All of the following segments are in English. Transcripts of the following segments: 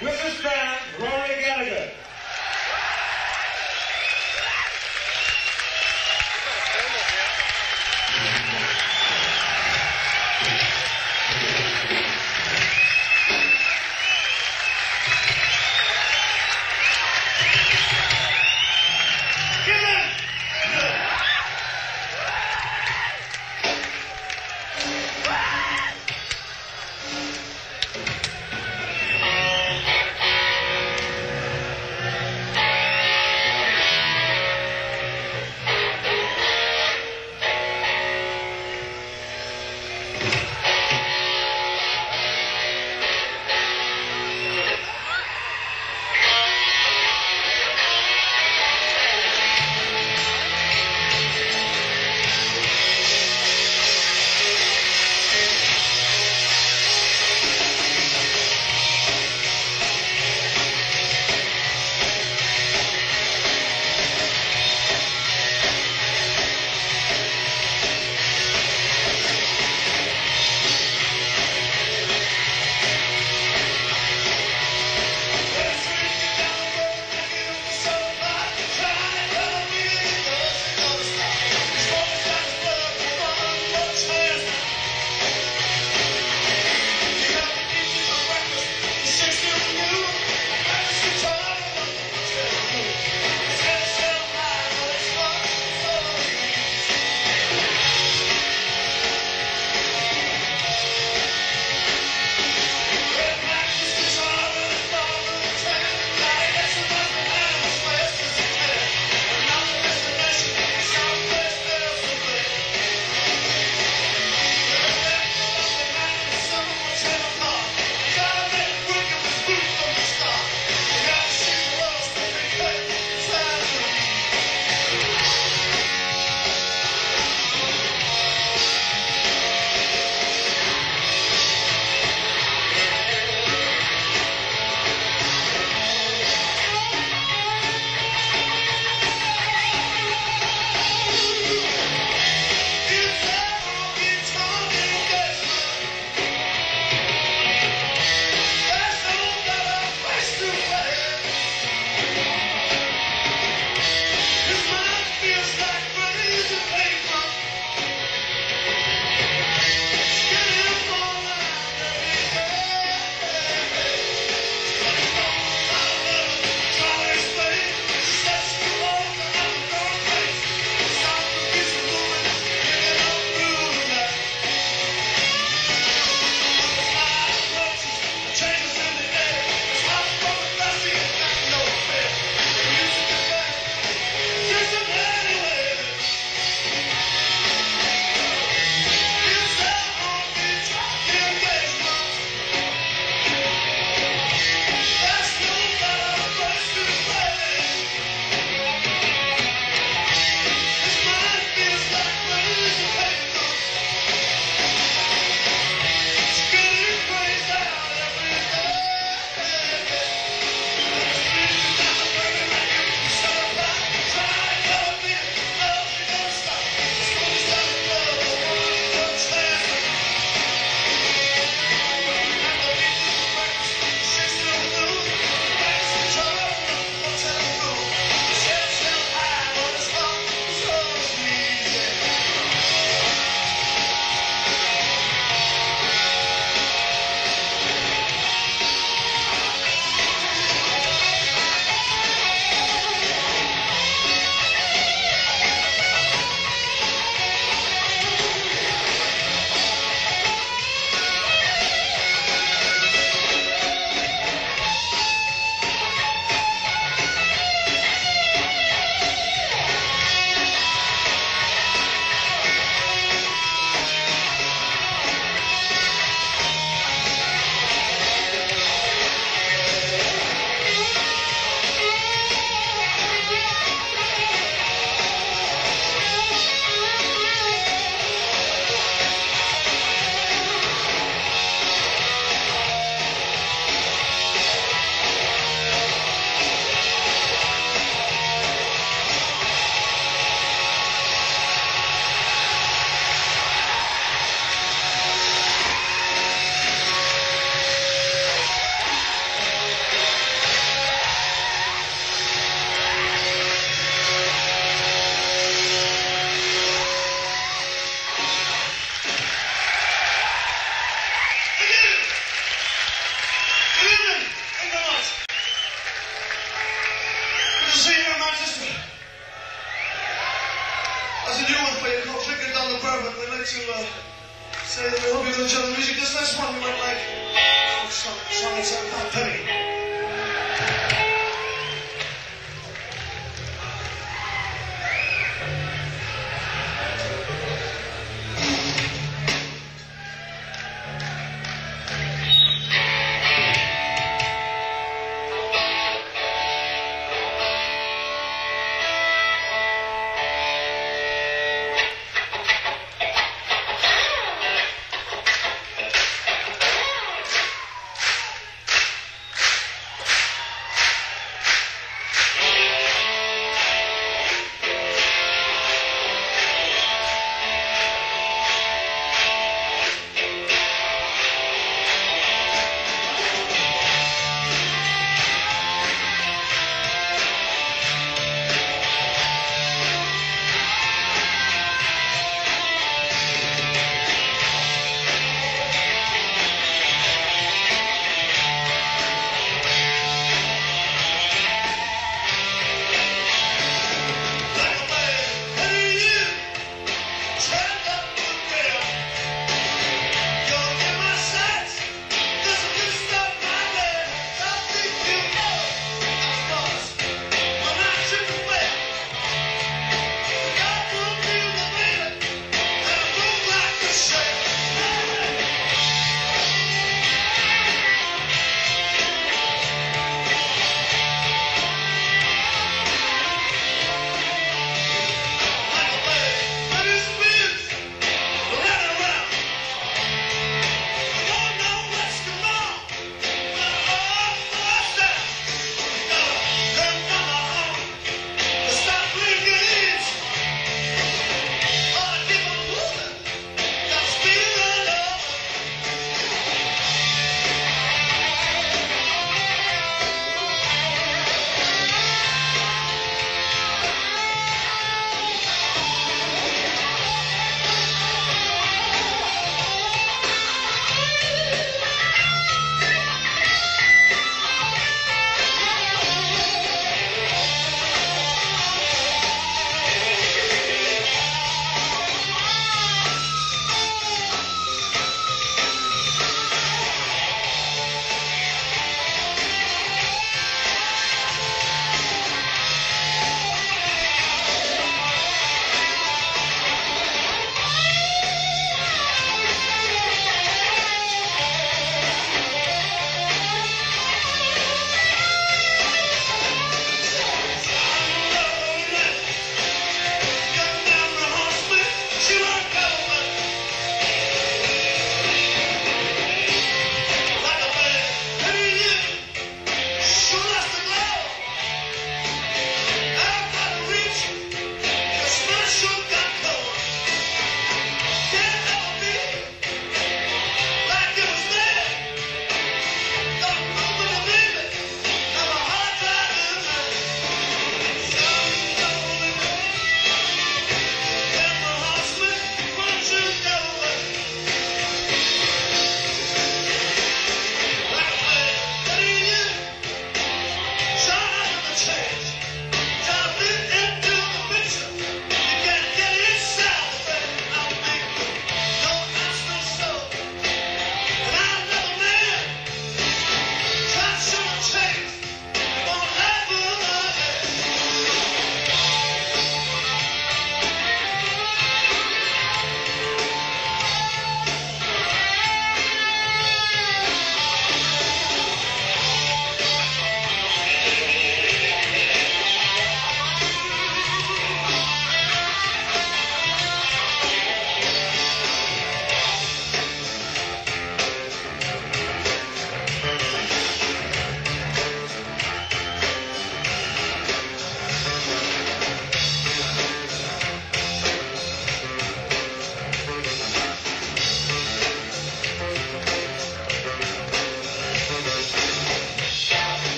with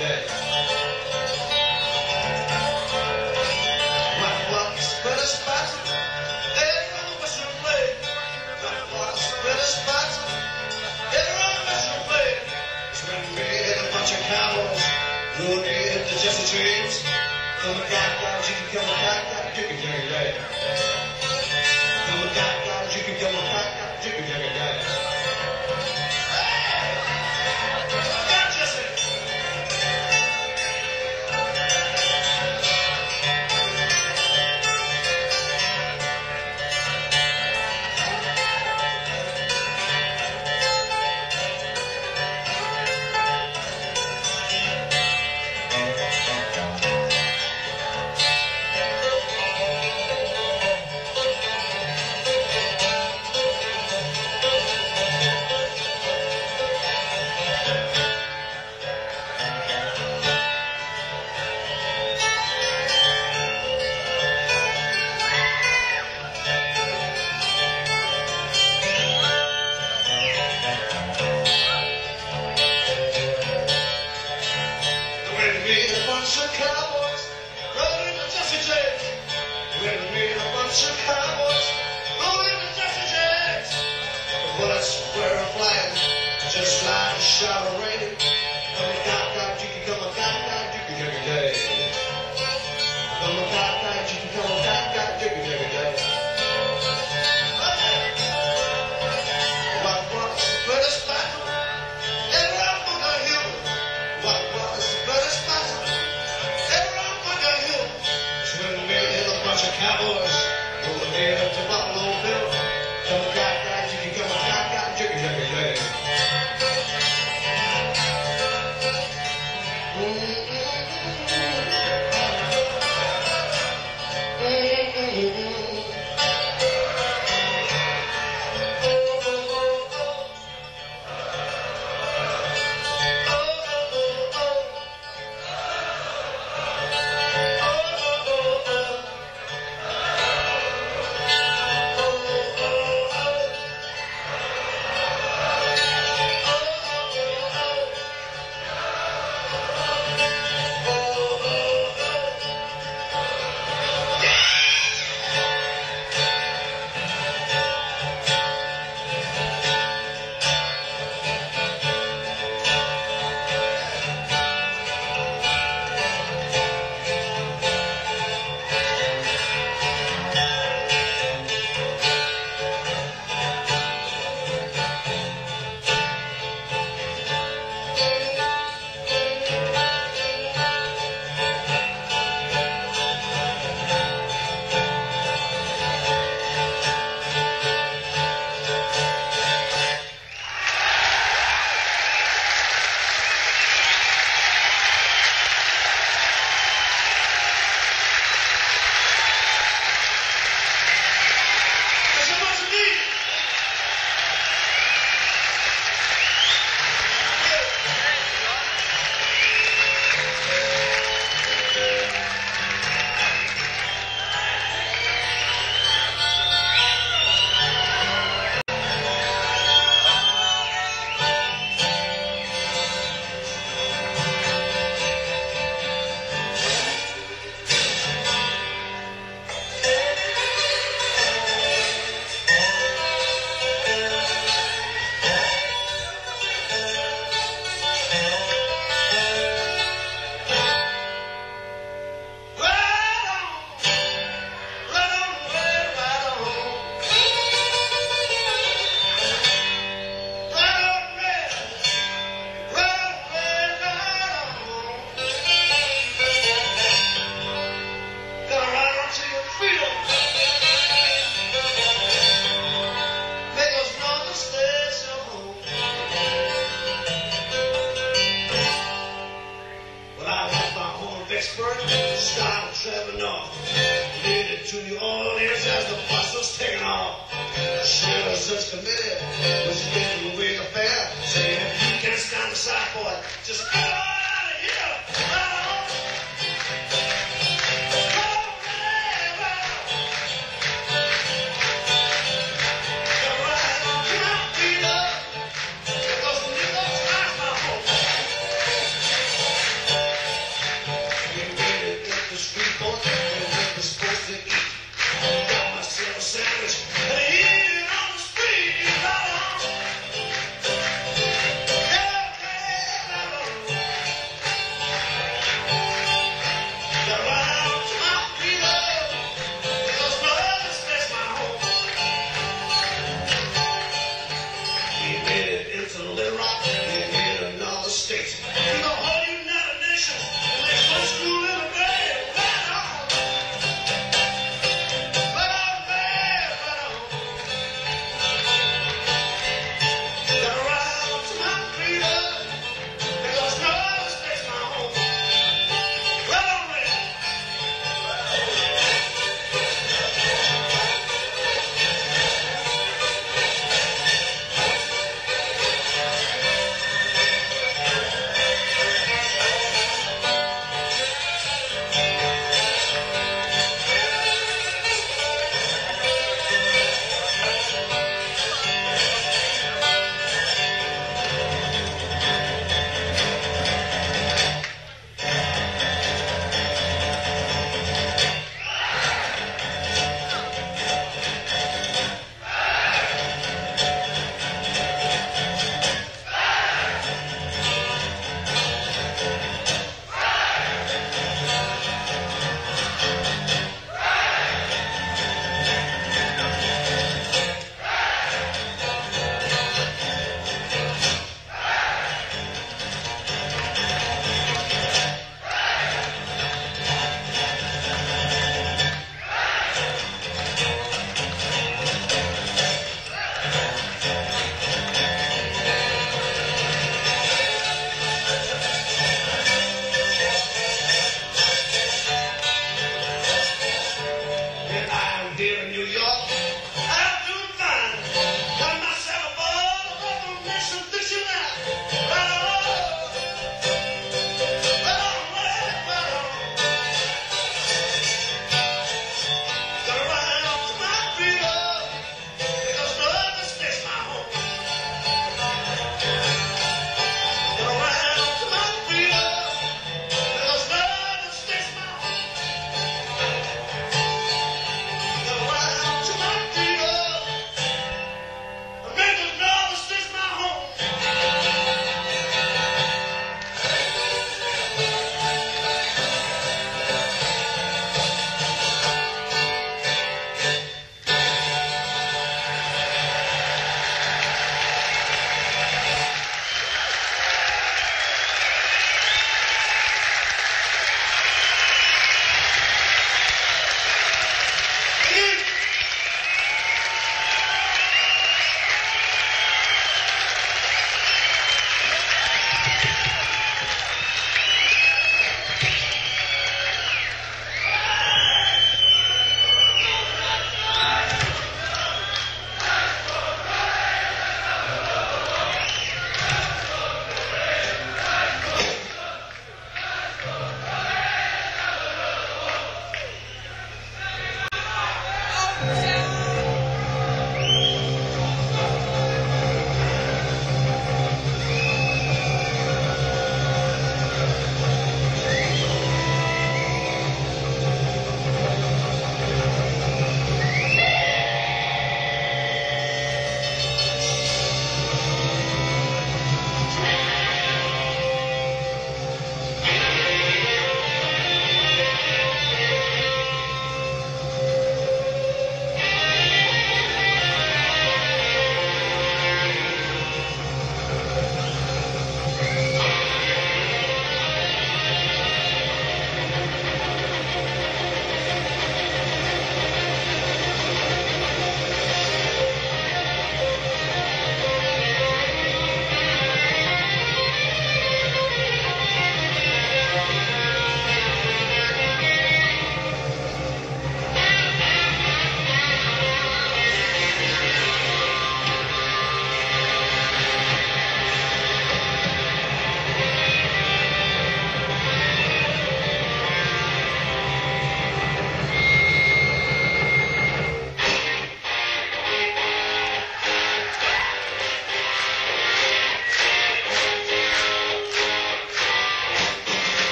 day. What was better spots? Everyone was your play. What was better spots? Everyone was your play. It's we had a bunch of cowboys. Rode in the Jesse James. Come chicky, come cock, cock, chicky, diggy, day. Come a